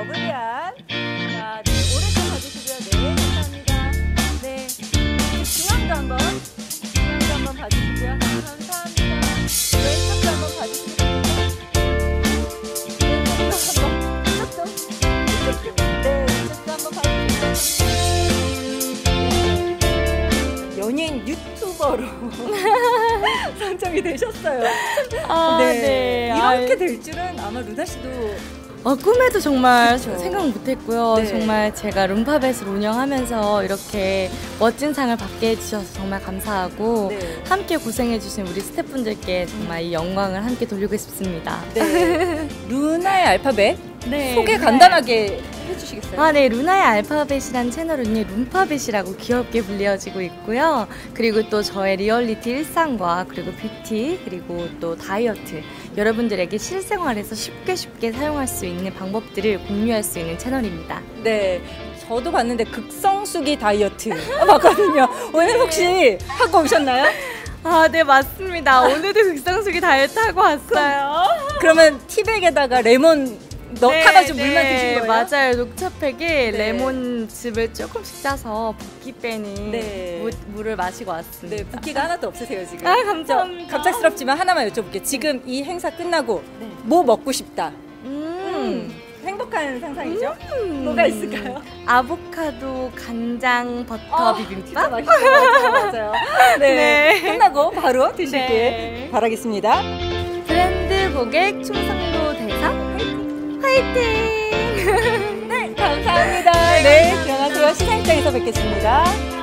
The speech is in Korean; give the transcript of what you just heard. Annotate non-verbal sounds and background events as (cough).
러블리한. 자, 네, 오래전 봐주시고요. 네, 감사합니다. 네, 중앙도 한번, 중앙도 한번 봐주시고요. 감사합니다. 왼쪽도 한번 봐주시고요. 왼쪽도 한번, 이쪽도, 이쪽도, 네, 이쪽도 한번 봐주시고요. 연예인 유튜버로 (laughs) 선정이 되셨어요. 아, 네. 네. 이렇게 아, 될 줄은 아마 루나 씨도 어, 꿈에도 정말 그쵸. 생각 못했고요. 네. 정말 제가 룸파벳을 운영하면서 이렇게 멋진 상을 받게 해주셔서 정말 감사하고 네. 함께 고생해주신 우리 스태프분들께 정말 이 영광을 함께 돌리고 싶습니다. 네. (laughs) 루나의 알파벳 네, 소개 간단하게 해주시겠어요? 아, 네. 루나의 알파벳이란 채널은요, 룸파벳이라고 귀엽게 불리어지고 있고요. 그리고 또 저의 리얼리티 일상과 그리고 뷰티, 그리고 또 다이어트. 여러분들에게 실생활에서 쉽게 쉽게 사용할 수 있는 방법들을 공유할 수 있는 채널입니다. 네. 저도 봤는데 극성수기 다이어트 (laughs) 봤거든요. 오늘 혹시 하고 오셨나요? 아, 네, 맞습니다. 오늘도 극성수기 다이어트 하고 왔어요. 그러면 티백에다가 레몬 넣 타가지고 물만 드신 거예요? 네, 맞아요. 녹차팩에 네. 레몬즙을 조금씩 짜서 붓기 빼는 네. 물, 물을 마시고 왔습니다. 네, 붓기가 하나도 없으세요 지금. 아, 감사합니다. 저 갑작스럽지만 하나만 여쭤볼게요. 지금 이 행사 끝나고 네. 뭐 먹고 싶다. 음. 행복한 상상이죠? 음. 뭐가 있을까요? 아보카도 간장 버터 아, 진짜 비빔밥? 맞아요, 맞아요. 네. (laughs) 네. 끝나고 바로 드시길 네. 바라겠습니다. 브랜드 고객 충성도 대상 화이팅! (laughs) 네, 감사합니다. 네, 들어가세요. 시상장에서 뵙겠습니다.